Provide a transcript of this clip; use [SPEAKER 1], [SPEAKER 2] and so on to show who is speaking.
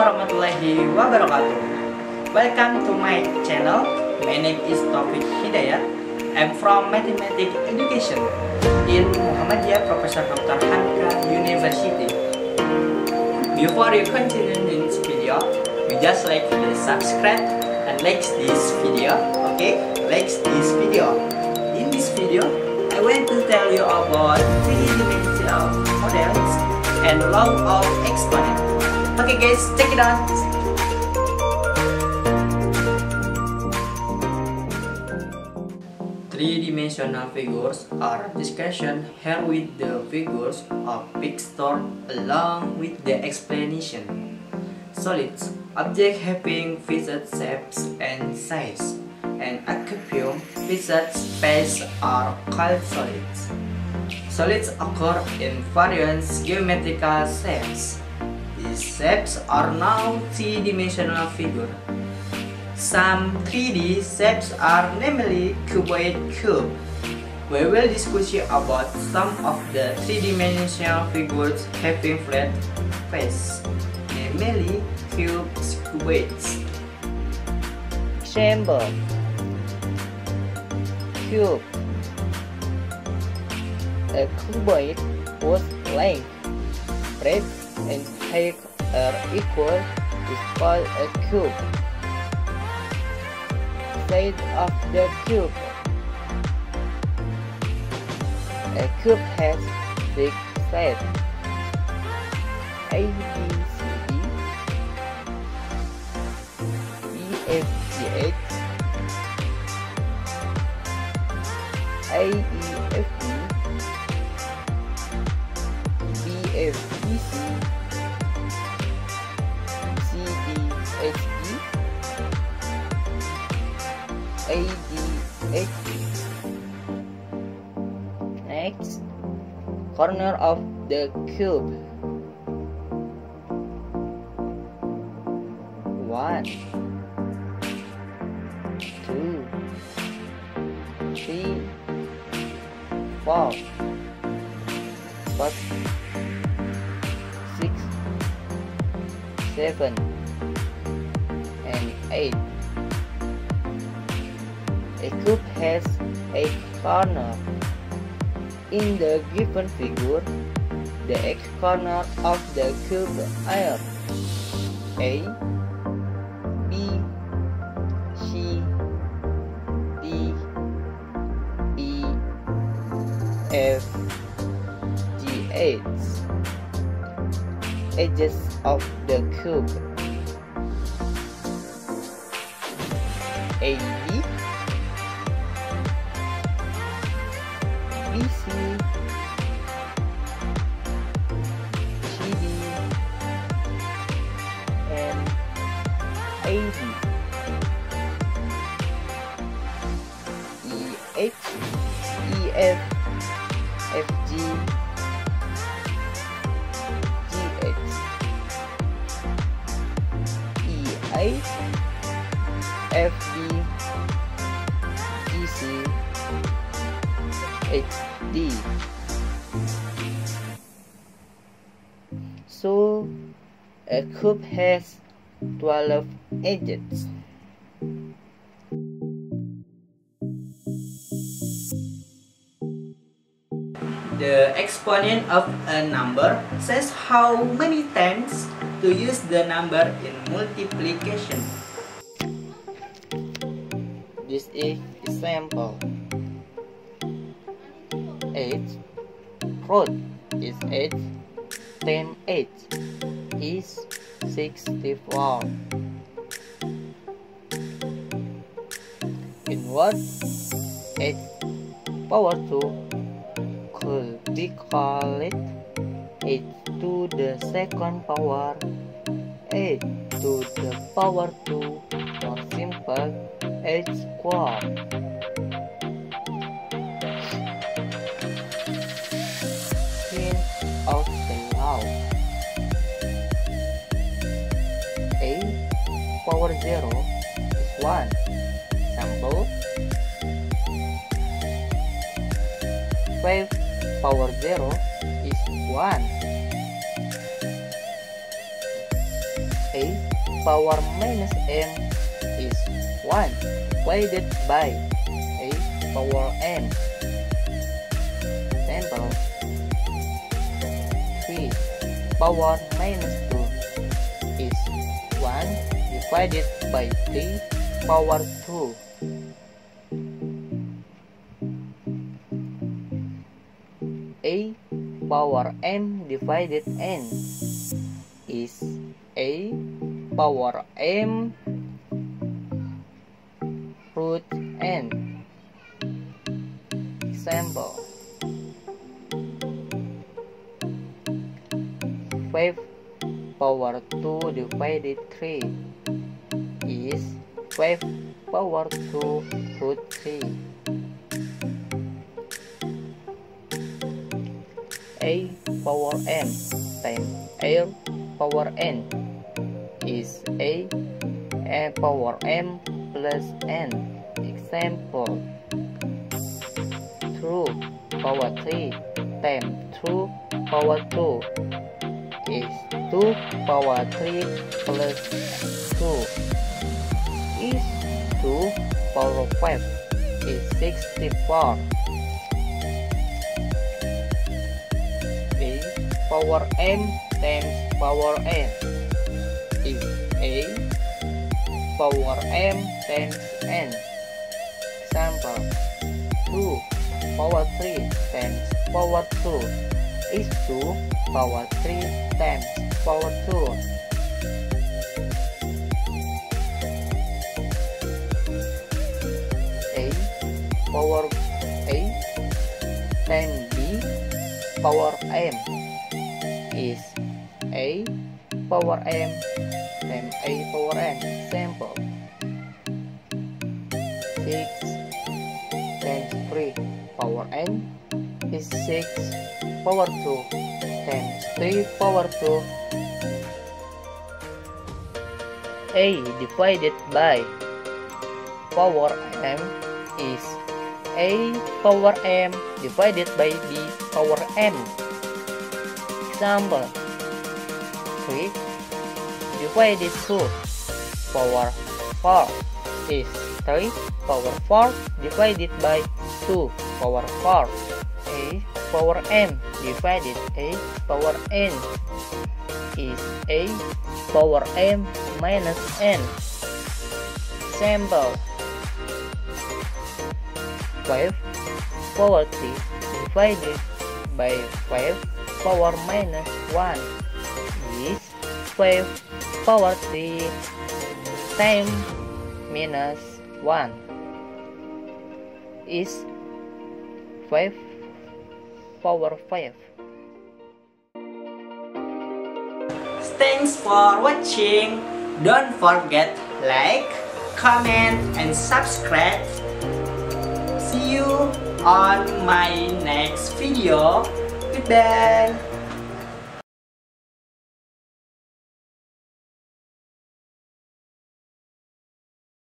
[SPEAKER 1] warahmatullahi wabarakatuh. Welcome to my channel. My name is Taufik Hidayat. I'm from Mathematics Education in Muhammadiyah Professor Dr. Hamka University. Before you continue in this video You just like to subscribe and like this video Okay, like this video. In this video I want to tell you about three-dimensional models and law of exponent Okay guys, check it out. Three-dimensional figures are discussion here with the figures of picture along with the explanation. Solids, object having fixed shapes and size, and occupium fixed space are called solids. Solids occur in various geometrical shapes these shapes are now three-dimensional figures. Some 3D shapes are namely cuboid cube. We will discuss about some of the three-dimensional figures having flat face, namely cubes, cuboids.
[SPEAKER 2] Chamber Cube A cuboid whose length, breadth, and height are equal is called a cube. Side of the cube. A cube has six sides. A, B, C, D, E, F, ADHD Next. Corner of the cube. One. Two. Three. Four. Five. Six. Seven. And 8. A cube has 8 corners. In the given figure, the x corner of the cube are A, B, C, D, E, F, G, H. Edges of the cube AB EF FG GH EI FB GC HD So a cube has 12 edges.
[SPEAKER 1] The exponent of a number says how many times to use the number in multiplication.
[SPEAKER 2] This is example. 8 root is 8 10 8 is 64 in what 8 power 2 could be called 8 to the second power. 8 to the power 2 or simple 8 square. Hint of the law a power 0 is 1 sample. 5 power 0 is 1 a power minus m is 1 divided by a power n. Example 3 power minus 2 is 1 divided by 3 power 2. A power m divided n is a power m root n. Example 5 power 2 divided 3 is 5 power 2 root 3. A power m times A power n is A, a power m plus n. Example 2 power 3 times 2 power 2 is 2 power 3 plus 2 is 2 power 5 is 64 power m times power n. Is a power m times n. Example 2 power 3 times power 2 is 2 power 3 times power 2 a power a times b power m is a power m times a power n Sample 6 times 3 power n is 6 power 2 times 3 power 2 a divided by power m is a power m divided by b power m example 3 divided 2 power 4 is 3 power 4 divided by 2 power 4 a power m divided a power n. Is a power m minus n. Example 5 power 3 divided by 5 power minus 1 is 5 power 3 times minus 1 is 5 power 5
[SPEAKER 1] Thanks for watching. Don't forget like, comment, and subscribe. See you on my next video. Goodbye.